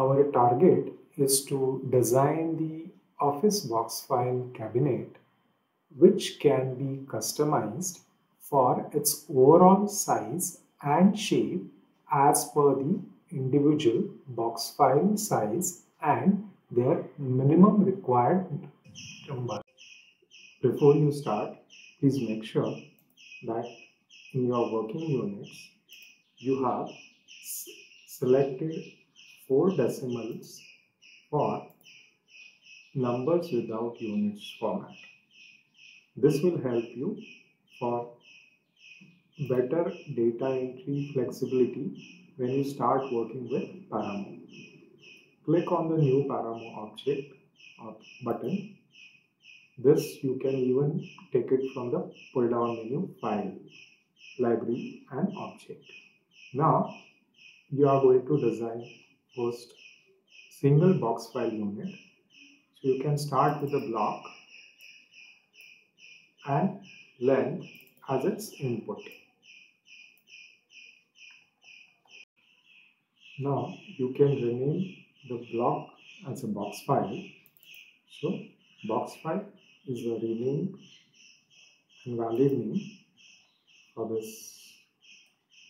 Our target is to design the office box file cabinet which can be customized for its overall size and shape as per the individual box file size and their minimum required number. Before you start, please make sure that in your working units you have selected four decimals for numbers without units format. This will help you for better data entry flexibility when you start working with Param-O. Click on the new Param-O object button. This you can even take it from the pull down menu file, library and object. Now you are going to design first single box file unit. So you can start with a block and length as its input. Now you can rename the block as a box file. So box file is the rename and valid name for this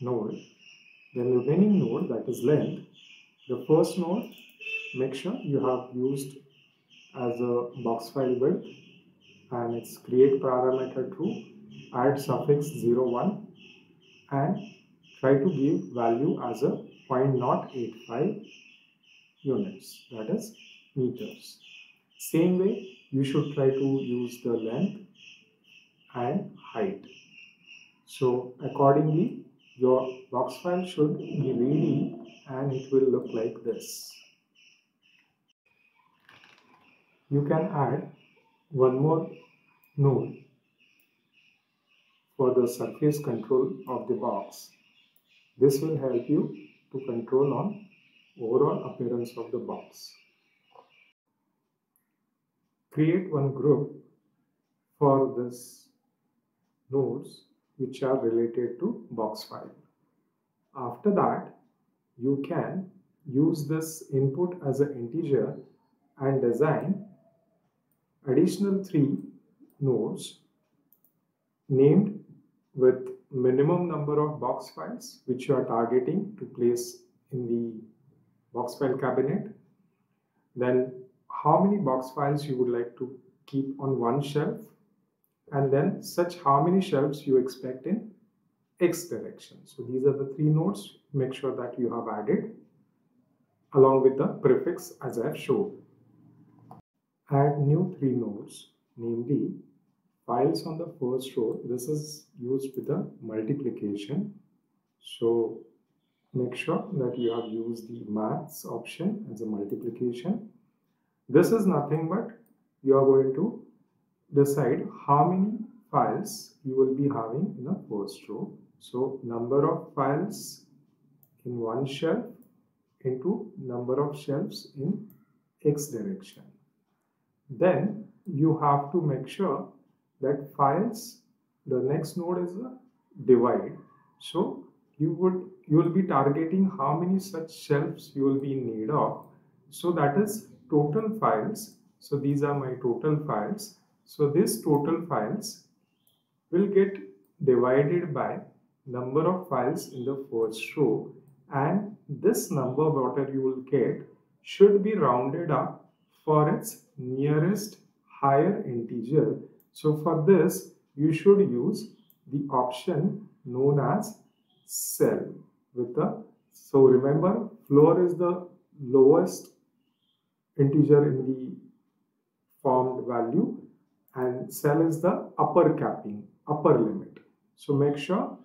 node. The remaining node that is length, the first node make sure you have used as a box file width and its create parameter true add suffix 01 and try to give value as a 0.085 units that is meters. Same way you should try to use the length and height. So accordingly your box file should be ready and it will look like this you can add one more node for the surface control of the box. This will help you to control on overall appearance of the box. Create one group for this nodes which are related to box file. After that, you can use this input as an integer and design additional three nodes named with minimum number of box files which you are targeting to place in the box file cabinet. Then how many box files you would like to keep on one shelf. And then such how many shelves you expect in x direction. So these are the three nodes make sure that you have added along with the prefix as i have shown. Add new three nodes namely files on the first row. This is used with the multiplication. So make sure that you have used the maths option as a multiplication. This is nothing but you are going to decide how many files you will be having in the first row. So number of files in one shelf into number of shelves in x direction. Then you have to make sure that files the next node is a divide. So you would you will be targeting how many such shelves you will be in need of. So that is total files. So these are my total files. So this total files will get divided by number of files in the first row and this number whatever you will get should be rounded up for its nearest higher integer so for this, you should use the option known as ceil with the, so remember floor is the lowest integer in the formed value and ceil is the upper capping, upper limit. So make sure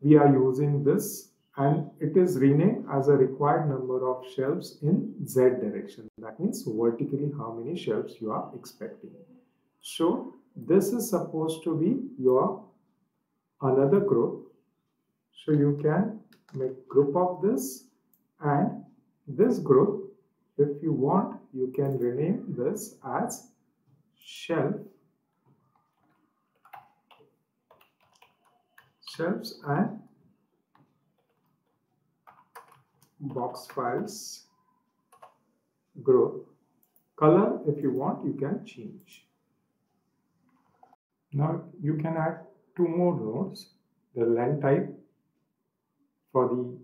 we are using this and it is renamed as a required number of shelves in Z direction. That means vertically how many shelves you are expecting. So this is supposed to be your another group so you can make group of this and this group if you want you can rename this as shelf shelves and box files group. Color, if you want, you can change. Now you can add two more nodes, the len type for the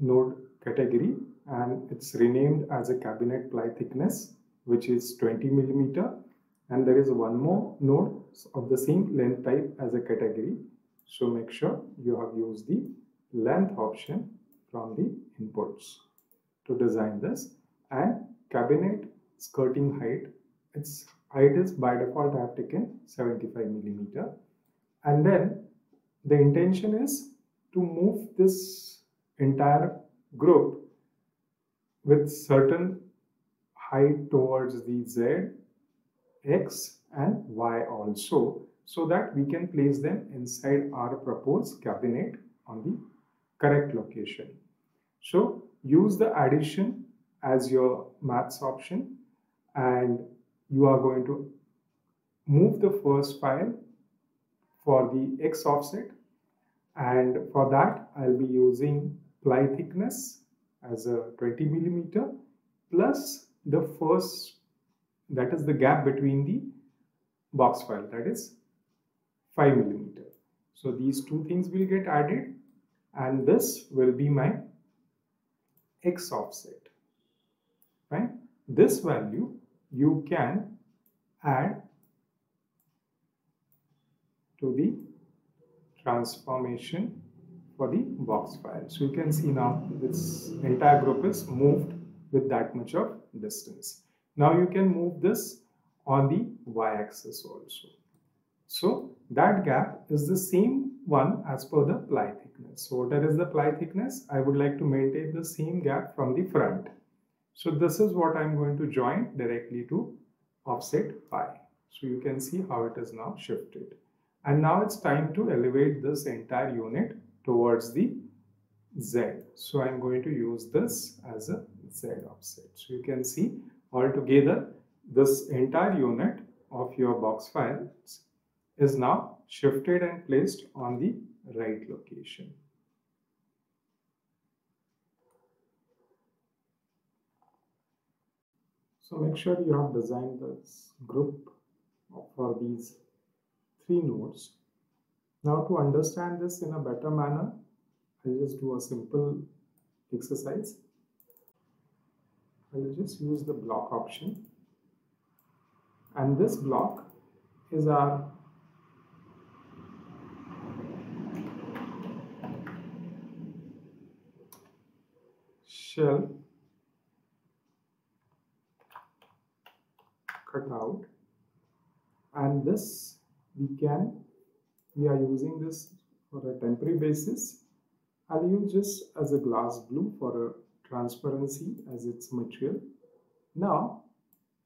node category and it's renamed as a cabinet ply thickness which is 20 millimeter and there is one more node of the same length type as a category so make sure you have used the length option from the inputs to design this. And cabinet skirting height its height is by default I have taken 75 millimeter. And then the intention is to move this entire group with certain height towards the z, x and y also so that we can place them inside our proposed cabinet on the correct location. So use the addition as your maths option and you are going to move the first file for the x offset and for that I'll be using ply thickness as a 20 millimeter plus the first that is the gap between the box file that is 5 millimeter so these two things will get added and this will be my x offset right this value you can add to the transformation for the box file. So you can see now this entire group is moved with that much of distance. Now you can move this on the y-axis also. So that gap is the same one as per the ply thickness. So what is the ply thickness? I would like to maintain the same gap from the front. So this is what I'm going to join directly to offset pi. So you can see how it is now shifted. And now it's time to elevate this entire unit towards the Z. So I'm going to use this as a Z offset. So you can see altogether this entire unit of your box files is now shifted and placed on the right location. So make sure you have designed this group for these three nodes. Now to understand this in a better manner, I'll just do a simple exercise. I'll just use the block option. And this block is our shell cut out. And this we can we are using this for a temporary basis. I'll use just as a glass blue for a transparency as its material. Now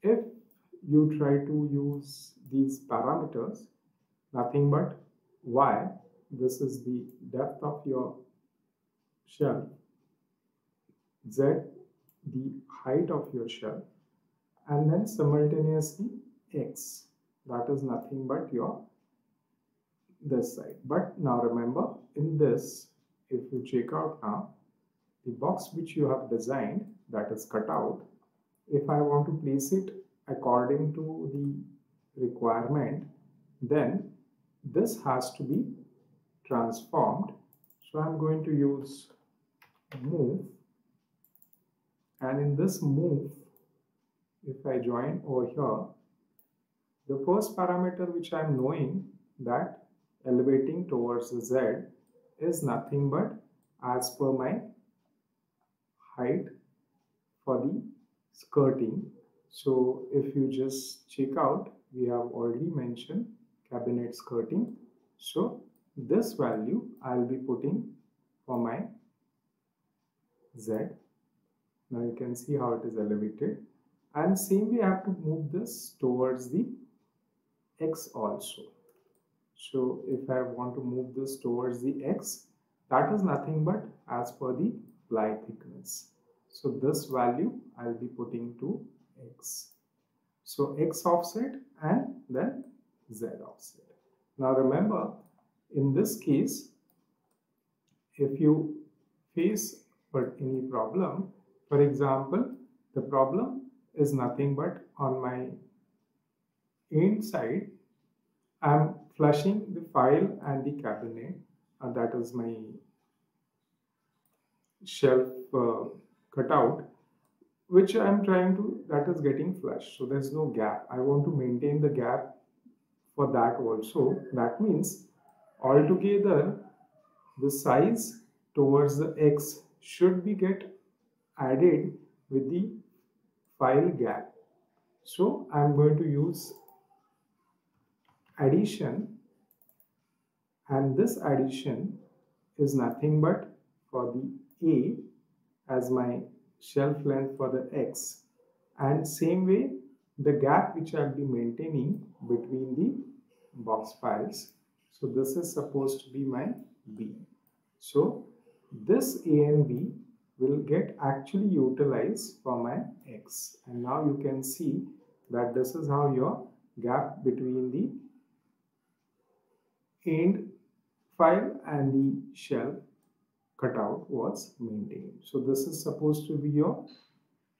if you try to use these parameters nothing but y this is the depth of your shell z the height of your shell and then simultaneously x. That is nothing but your this side. But now remember in this if you check out now the box which you have designed that is cut out if I want to place it according to the requirement then this has to be transformed. So I'm going to use move and in this move if I join over here, the first parameter which I am knowing that elevating towards the z is nothing but as per my height for the skirting. So if you just check out, we have already mentioned cabinet skirting. So this value I'll be putting for my z. Now you can see how it is elevated. And same we have to move this towards the x also. So if I want to move this towards the x that is nothing but as per the ply thickness. So this value I'll be putting to x. So x offset and then z offset. Now remember in this case if you face but any problem for example the problem is nothing but on my end side I'm flushing the file and the cabinet and that is my shelf uh, cutout which I'm trying to that is getting flushed. So there's no gap. I want to maintain the gap for that also. That means altogether the size towards the x should be get added with the file gap. So I'm going to use addition and this addition is nothing but for the a as my shelf length for the x. And same way the gap which I'll be maintaining between the box files. So this is supposed to be my b. So this a and b will get actually utilized for my x and now you can see that this is how your gap between the end file and the shell cutout was maintained. So this is supposed to be your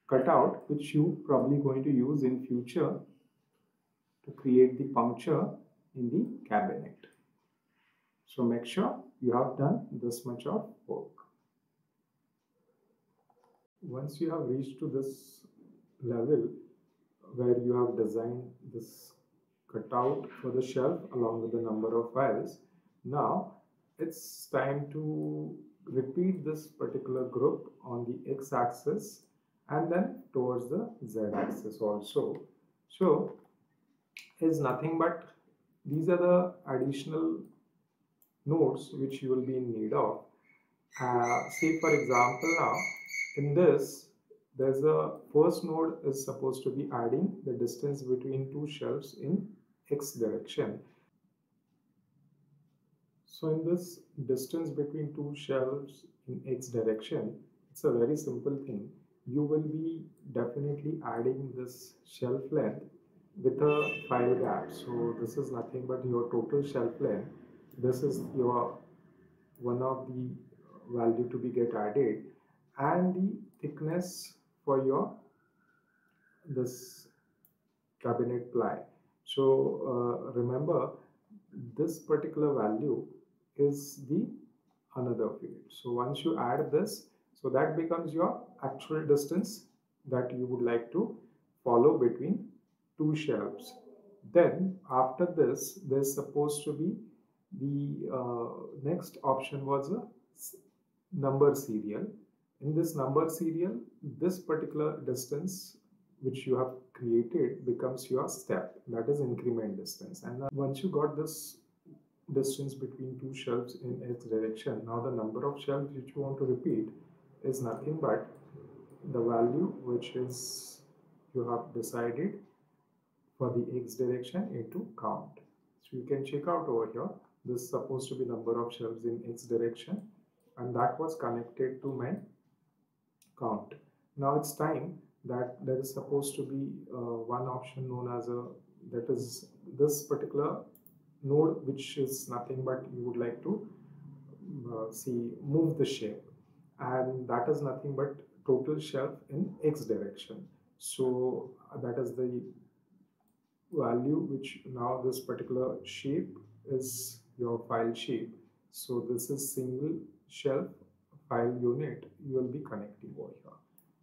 cutout which you probably going to use in future to create the puncture in the cabinet. So make sure you have done this much of work. Once you have reached to this level where you have designed this cutout for the shelf along with the number of files. Now it's time to repeat this particular group on the x-axis and then towards the z-axis also. So is nothing but these are the additional nodes which you will be in need of. Uh, say for example now in this there's a first node is supposed to be adding the distance between two shelves in x direction. So in this distance between two shelves in x direction, it's a very simple thing. You will be definitely adding this shelf length with a file gap. So this is nothing but your total shelf length. This is your one of the value to be get added and the thickness for your this cabinet ply. So uh, remember this particular value is the another field. So once you add this, so that becomes your actual distance that you would like to follow between two shelves. Then after this, there's supposed to be the uh, next option was a number serial. In this number serial, this particular distance which you have created becomes your step. That is increment distance. And once you got this distance between two shelves in x direction now the number of shelves which you want to repeat is nothing but the value which is you have decided for the x direction into count. So you can check out over here. This is supposed to be number of shelves in x direction. And that was connected to my count. Now it's time that there is supposed to be uh, one option known as a that is this particular node which is nothing but you would like to uh, see move the shape. And that is nothing but total shelf in x direction. So uh, that is the value which now this particular shape is your file shape. So this is single shelf file unit you will be connecting over here.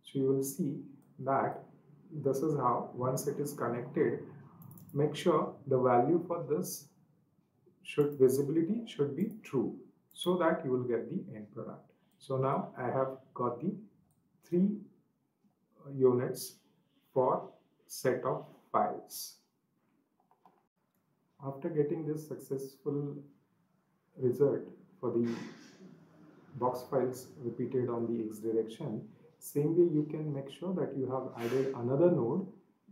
So you will see that this is how once it is connected make sure the value for this should visibility should be true so that you will get the end product. So now i have got the three units for set of files. After getting this successful result for the box files repeated on the x direction same way you can make sure that you have added another node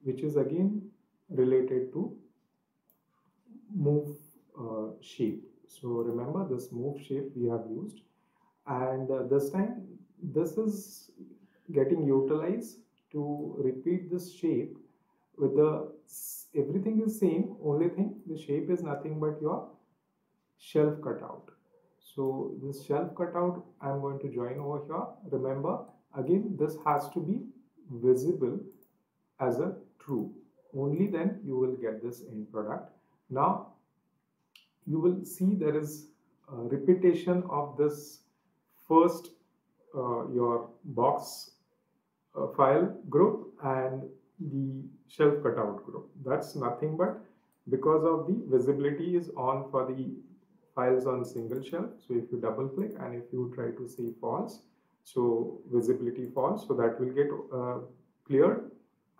which is again related to move uh, shape. So remember this move shape we have used and uh, this time this is getting utilized to repeat this shape with the everything is same only thing the shape is nothing but your shelf cutout so this shelf cutout i'm going to join over here remember again this has to be visible as a true. Only then you will get this end product. Now you will see there is repetition of this first uh, your box uh, file group and the shelf cutout group. That's nothing but because of the visibility is on for the files on single shell. So if you double click and if you try to see false, so visibility false, so that will get uh, cleared.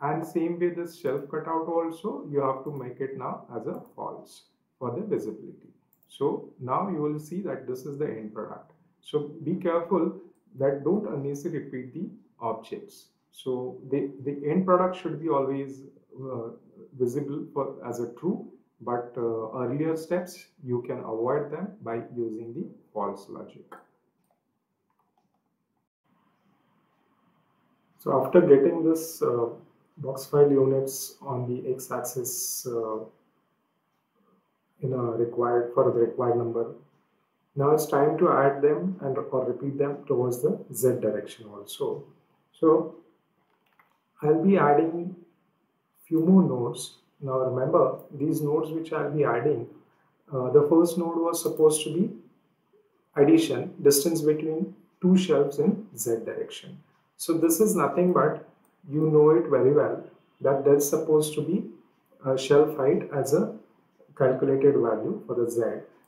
And same way this shelf cutout also, you have to make it now as a false for the visibility. So now you will see that this is the end product. So be careful that don't unnecessarily repeat the objects. So the, the end product should be always uh, visible for as a true, but uh, earlier steps you can avoid them by using the false logic. So after getting this uh, box file units on the x-axis uh, in a required for the required number now it's time to add them and or repeat them towards the z direction also so i'll be adding few more nodes now remember these nodes which i'll be adding uh, the first node was supposed to be addition distance between two shelves in z direction. So this is nothing but you know it very well that there's supposed to be a shelf height as a calculated value for the z.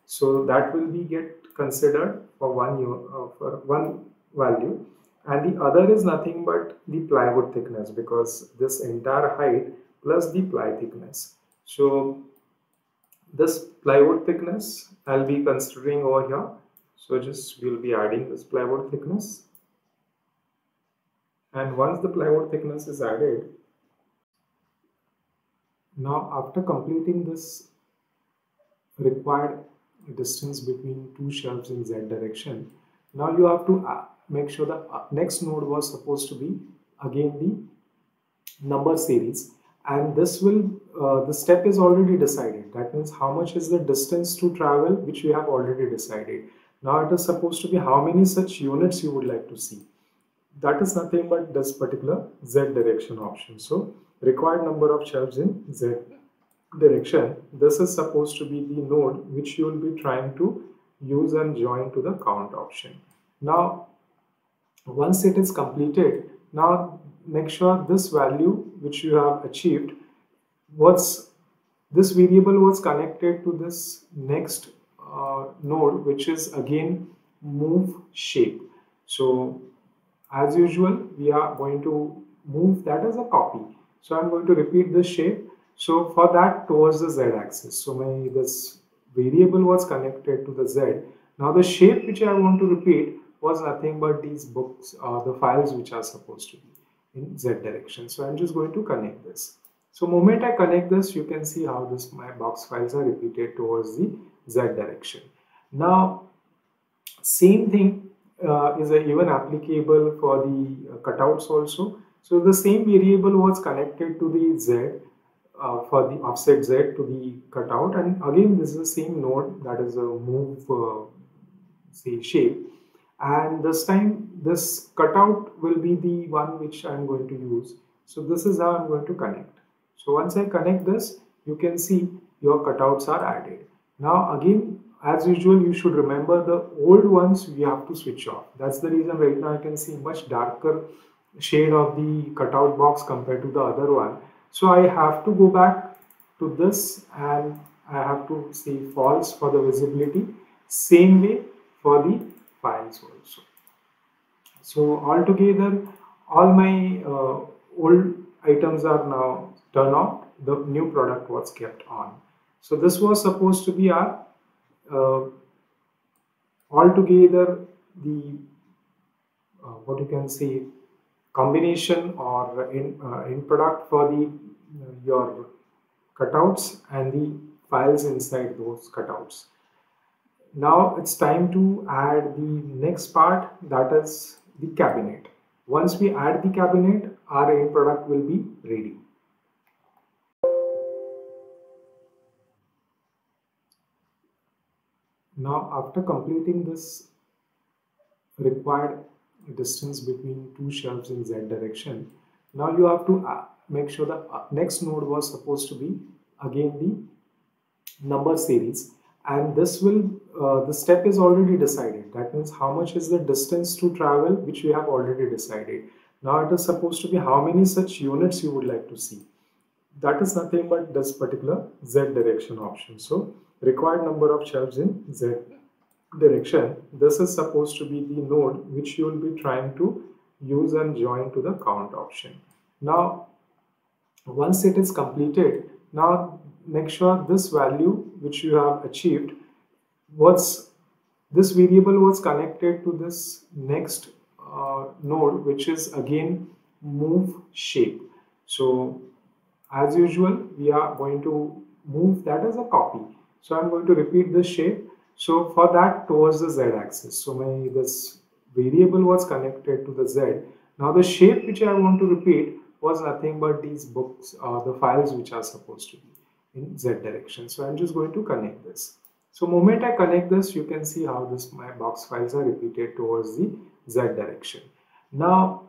So that will be get considered for one uh, for one value. And the other is nothing but the plywood thickness because this entire height plus the ply thickness. So this plywood thickness I'll be considering over here. So just we'll be adding this plywood thickness. And once the plywood thickness is added now after completing this required distance between two shelves in z direction. Now you have to uh, make sure the uh, next node was supposed to be again the number series and this will uh, the step is already decided. That means how much is the distance to travel which we have already decided. Now it is supposed to be how many such units you would like to see. That is nothing but this particular z direction option. So required number of shelves in z direction, this is supposed to be the node which you will be trying to use and join to the count option. Now, once it is completed, now make sure this value which you have achieved was this variable was connected to this next uh, node which is again move shape. So as usual, we are going to move that as a copy. So I'm going to repeat this shape so for that towards the z-axis, so my this variable was connected to the z. Now the shape which I want to repeat was nothing but these books, uh, the files which are supposed to be in z direction. So I'm just going to connect this. So moment I connect this, you can see how this my box files are repeated towards the z direction. Now same thing uh, is even applicable for the uh, cutouts also. So the same variable was connected to the z uh, for the offset z to the cutout and again this is the same node that is a move uh, say shape and this time this cutout will be the one which I'm going to use. So this is how I'm going to connect. So once I connect this you can see your cutouts are added. Now again as usual you should remember the old ones we have to switch off. That's the reason right now I can see much darker shade of the cutout box compared to the other one. So I have to go back to this and I have to say false for the visibility. Same way for the files also. So altogether, all my uh, old items are now turned off. The new product was kept on. So this was supposed to be our uh, altogether the uh, what you can say combination or in, uh, in product for the uh, your cutouts and the files inside those cutouts. Now it's time to add the next part that is the cabinet. Once we add the cabinet, our end product will be ready. Now after completing this required distance between two shelves in z direction now you have to uh, make sure the uh, next node was supposed to be again the number series and this will uh, the step is already decided. That means how much is the distance to travel which we have already decided. Now it is supposed to be how many such units you would like to see. That is nothing but this particular z direction option. So required number of shelves in z direction. This is supposed to be the node which you will be trying to use and join to the count option. Now once it is completed now make sure this value which you have achieved was this variable was connected to this next uh, node which is again move shape. So as usual we are going to move that as a copy. So i'm going to repeat this shape. So for that towards the z axis. So my this variable was connected to the z. Now the shape which i want to repeat was nothing but these books uh, the files which are supposed to be in z direction. So I'm just going to connect this. So moment I connect this, you can see how this my box files are repeated towards the z direction. Now,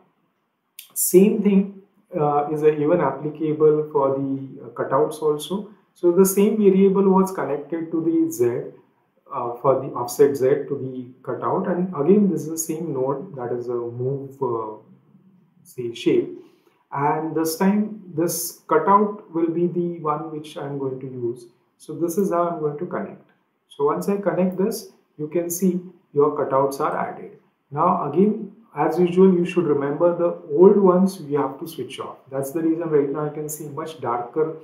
same thing uh, is even applicable for the uh, cutouts also. So the same variable was connected to the z uh, for the offset z to the cutout and again this is the same node that is a move uh, say shape and this time this cutout will be the one which I'm going to use. So this is how I'm going to connect. So once I connect this, you can see your cutouts are added. Now again, as usual, you should remember the old ones we have to switch off. That's the reason right now I can see much darker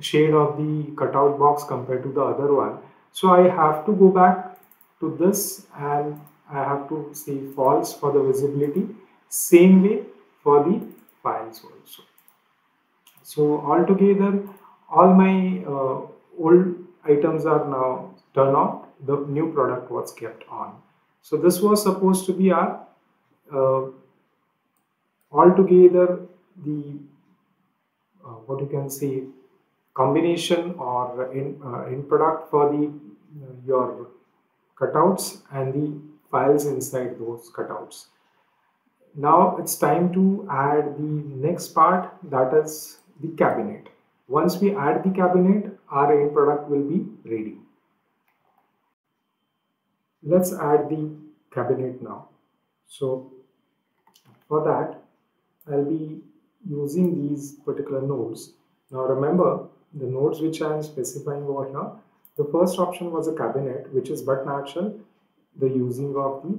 shade of the cutout box compared to the other one. So I have to go back to this and I have to say false for the visibility. Same way for the files also. So altogether, all my uh, old items are now turned off. The new product was kept on. So this was supposed to be our uh, altogether the uh, what you can say combination or in uh, in product for the uh, your cutouts and the files inside those cutouts now it's time to add the next part that is the cabinet once we add the cabinet our end product will be ready let's add the cabinet now so for that I'll be using these particular nodes now remember the nodes which I am specifying over here the first option was a cabinet which is but natural the using of the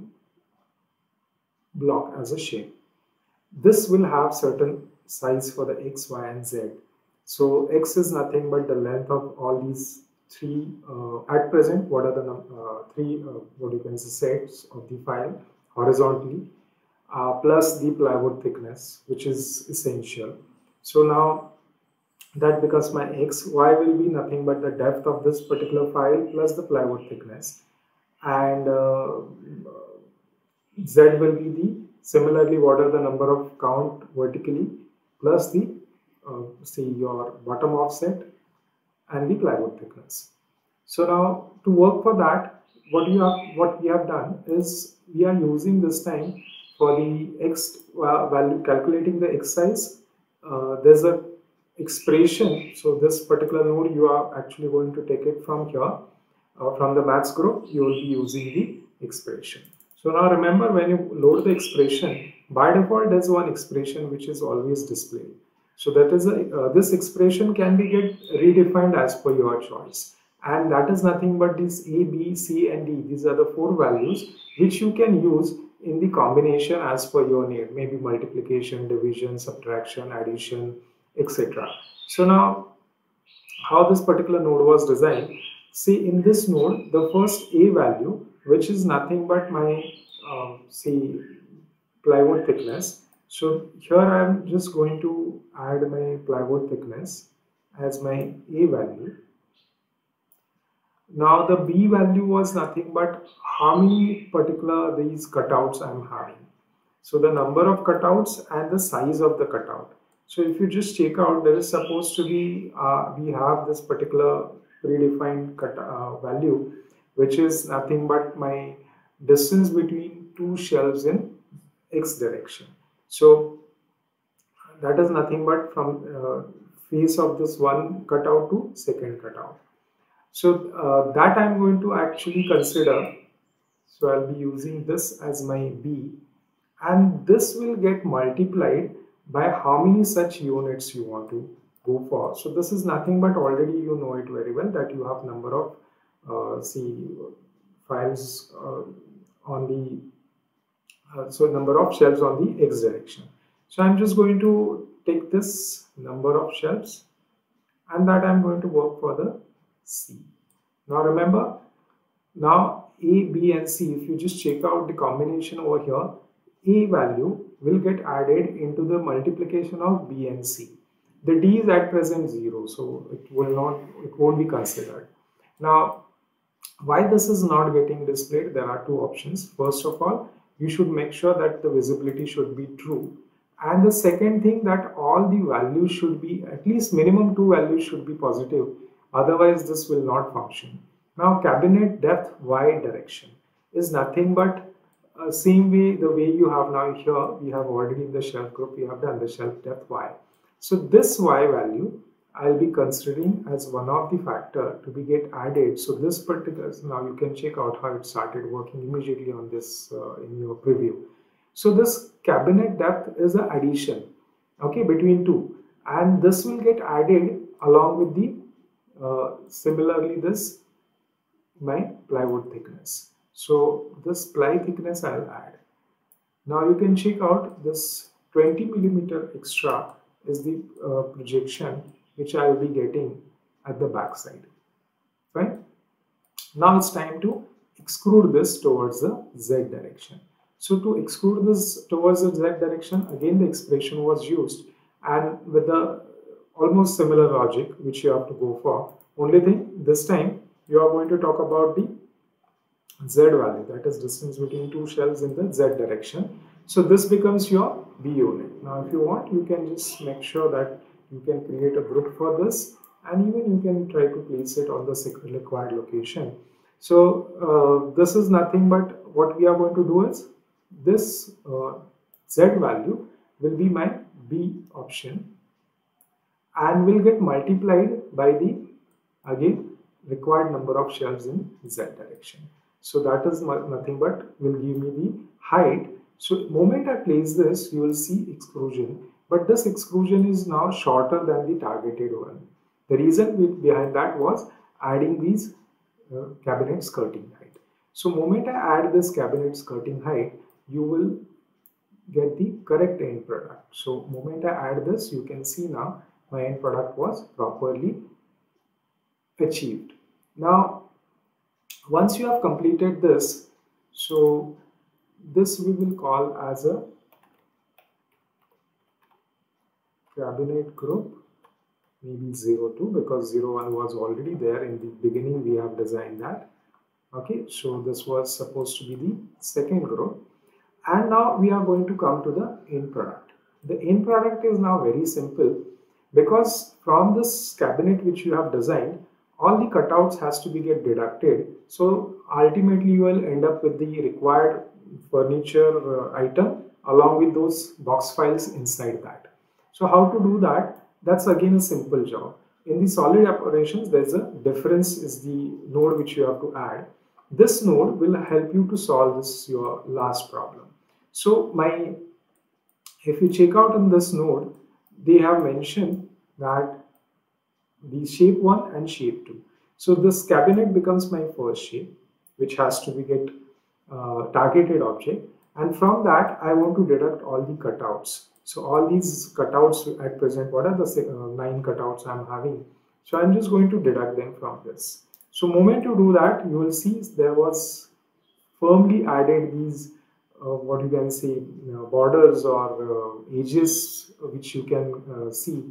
block as a shape. This will have certain size for the x, y and z. So x is nothing but the length of all these three uh, at present what are the uh, three uh, what you can say sets of the file horizontally plus the plywood thickness which is essential. So now that becomes my x, y will be nothing but the depth of this particular file plus the plywood thickness. And uh, z will be the similarly what are the number of count vertically plus the uh, say your bottom offset and the plywood thickness. So now to work for that what you have what we have done is we are using this time for the x uh, value calculating the x size uh, there's a expression so this particular node you are actually going to take it from here uh, from the maths group you will be using the expression so now remember when you load the expression, by default there's one expression which is always displayed. So that is a, uh, this expression can be get redefined as per your choice. And that is nothing but this A, B, C and D. These are the four values which you can use in the combination as per your need. Maybe multiplication, division, subtraction, addition, etc. So now how this particular node was designed. See in this node, the first A value which is nothing but my uh, see plywood thickness so here I am just going to add my plywood thickness as my A value. Now the B value was nothing but how many particular these cutouts I am having. So the number of cutouts and the size of the cutout. So if you just check out there is supposed to be uh, we have this particular predefined cut uh, value which is nothing but my distance between two shelves in x direction. So that is nothing but from uh, face of this one cutout to second cutout. So uh, that I'm going to actually consider. So I'll be using this as my B and this will get multiplied by how many such units you want to go for. So this is nothing but already you know it very well that you have number of uh, files uh, on the uh, so number of shelves on the x direction. So I'm just going to take this number of shelves and that I'm going to work for the C. Now remember, now A, B and C, if you just check out the combination over here, A value will get added into the multiplication of B and C. The D is at present 0, so it will not, it won't be considered. Now, why this is not getting displayed, there are two options. First of all, you should make sure that the visibility should be true. And the second thing that all the values should be, at least minimum two values should be positive. Otherwise, this will not function. Now, cabinet depth Y direction is nothing but uh, same way the way you have now here, we have already in the shelf group, we have done the shelf depth Y. So this Y value I'll be considering as one of the factor to be get added. So this particular, now you can check out how it started working immediately on this uh, in your preview. So this cabinet depth is the addition, okay, between two. And this will get added along with the, uh, similarly this, my plywood thickness. So this ply thickness I'll add. Now you can check out this 20 millimeter extra is the uh, projection which I will be getting at the back side. Right? Now it's time to extrude this towards the z direction. So to extrude this towards the z direction, again the expression was used and with the almost similar logic which you have to go for. Only thing this time you are going to talk about the z value that is distance between two shells in the z direction. So this becomes your B unit. Now if you want you can just make sure that you can create a group for this and even you can try to place it on the required location. So uh, this is nothing but what we are going to do is this uh, z value will be my b option and will get multiplied by the again required number of shelves in z direction. So that is nothing but will give me the height. So moment I place this you will see extrusion but this extrusion is now shorter than the targeted one. The reason behind that was adding these uh, cabinet skirting height. So moment I add this cabinet skirting height, you will get the correct end product. So moment I add this, you can see now my end product was properly achieved. Now, once you have completed this, so this we will call as a cabinet group maybe 02 because 01 was already there in the beginning we have designed that. Okay so this was supposed to be the second group. And now we are going to come to the end product. The end product is now very simple because from this cabinet which you have designed all the cutouts has to be get deducted. So ultimately you will end up with the required furniture uh, item along with those box files inside that so how to do that? That's again a simple job. In the solid operations, there's a difference is the node which you have to add. This node will help you to solve this your last problem. So my, if you check out in this node, they have mentioned that the shape 1 and shape 2. So this cabinet becomes my first shape, which has to be get uh, targeted object. And from that, I want to deduct all the cutouts. So all these cutouts at present, what are the uh, nine cutouts I'm having? So I'm just going to deduct them from this. So moment you do that, you will see there was firmly added these, uh, what you can say, know, borders or uh, edges which you can uh, see.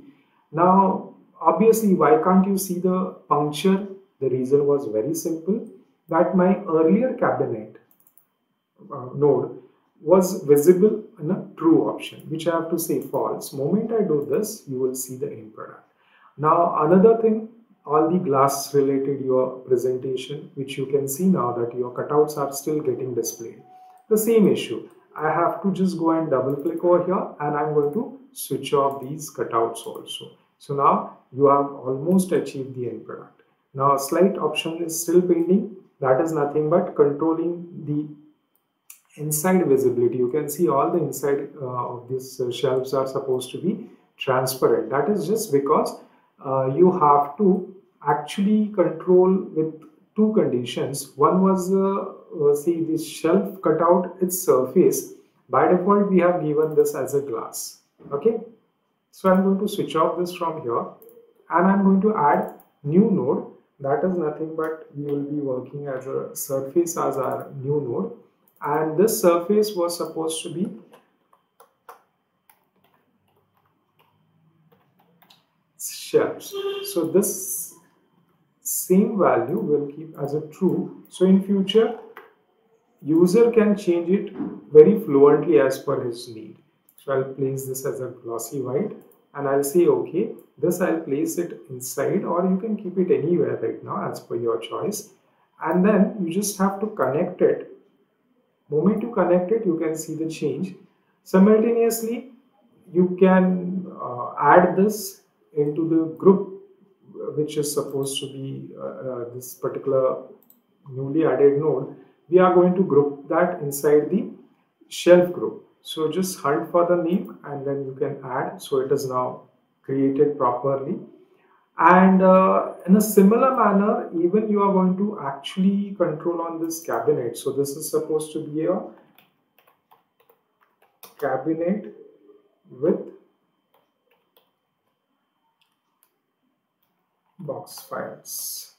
Now, obviously, why can't you see the puncture? The reason was very simple that my earlier cabinet uh, node was visible in a true option, which I have to say false. Moment I do this, you will see the end product. Now, another thing, all the glass related your presentation, which you can see now that your cutouts are still getting displayed. The same issue. I have to just go and double click over here and I'm going to switch off these cutouts also. So now you have almost achieved the end product. Now a slight option is still pending. That is nothing but controlling the inside visibility. You can see all the inside uh, of these uh, shelves are supposed to be transparent. That is just because uh, you have to actually control with two conditions. One was, uh, uh, see this shelf cut out its surface. By default, we have given this as a glass. Okay. So I'm going to switch off this from here and I'm going to add new node. That is nothing but we will be working as a surface as our new node. And this surface was supposed to be shelves. So this same value will keep as a true. So in future, user can change it very fluently as per his need. So I'll place this as a glossy white and I'll say okay. This I'll place it inside or you can keep it anywhere right now as per your choice. And then you just have to connect it. Moment you connect it, you can see the change. Simultaneously, you can uh, add this into the group which is supposed to be uh, uh, this particular newly added node, we are going to group that inside the shelf group. So just hunt for the name and then you can add. So it is now created properly. And uh, in a similar manner, even you are going to actually control on this cabinet. So this is supposed to be a cabinet with box files.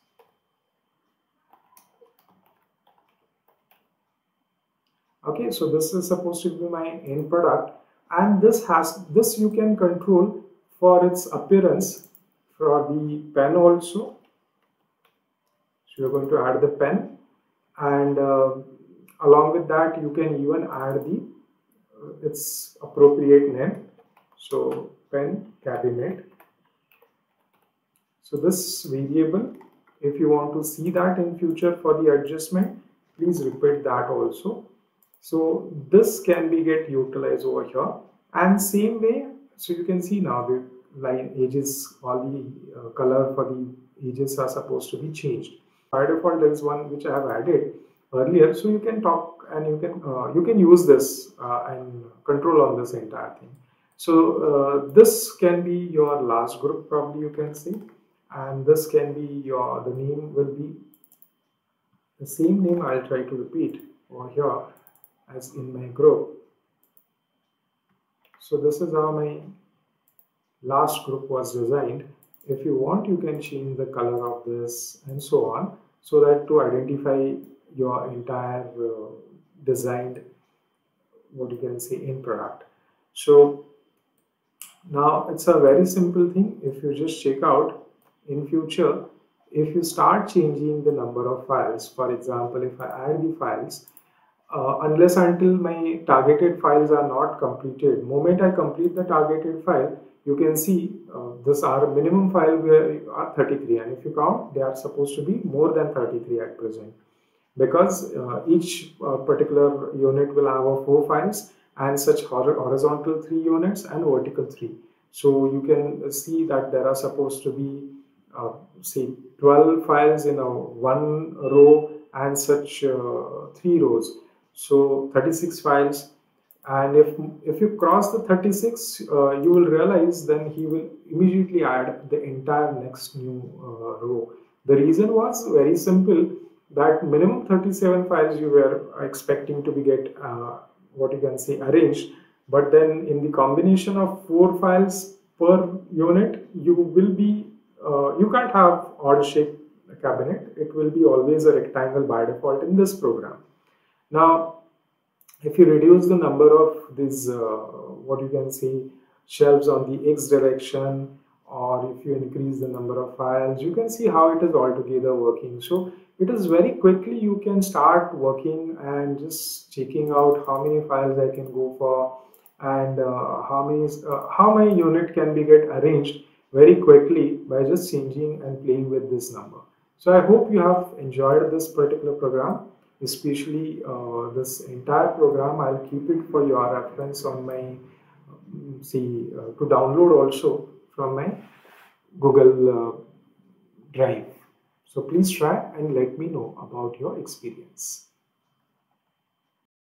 Okay, so this is supposed to be my end product and this has this you can control for its appearance for the pen also. So you're going to add the pen and uh, along with that you can even add the uh, its appropriate name. So pen cabinet so this variable, if you want to see that in future for the adjustment, please repeat that also. So this can be get utilized over here and same way, so you can see now the line ages, all the uh, color for the ages are supposed to be changed. By default, there is one which I have added earlier. So you can talk and you can uh, you can use this uh, and control on this entire thing. So this can be your last group probably you can see and this can be your the name will be the same name I'll try to repeat over here as in my group so this is how my last group was designed. If you want you can change the color of this and so on so that to identify your entire uh, designed what you can say in product. So now it's a very simple thing. If you just check out in future if you start changing the number of files for example if i add the files uh, unless until my targeted files are not completed moment i complete the targeted file you can see uh, this are minimum file where are 33 and if you count they are supposed to be more than 33 at present. Because uh, each uh, particular unit will have four files and such horizontal three units and vertical three. So you can see that there are supposed to be uh, say 12 files in a one row and such uh, three rows. So 36 files and if if you cross the 36 uh, you will realize then he will immediately add the entire next new uh, row the reason was very simple that minimum 37 files you were expecting to be get uh, what you can say arranged but then in the combination of four files per unit you will be uh, you can't have odd shape cabinet. It will be always a rectangle by default in this program. Now, if you reduce the number of these, uh, what you can see, shelves on the X direction, or if you increase the number of files, you can see how it is altogether working. So it is very quickly you can start working and just checking out how many files I can go for and uh, how many uh, how my unit can be get arranged very quickly by just changing and playing with this number. So I hope you have enjoyed this particular program, especially uh, this entire program. I'll keep it for your reference on my mm, see uh, to download also from my Google uh, Drive. So please try and let me know about your experience.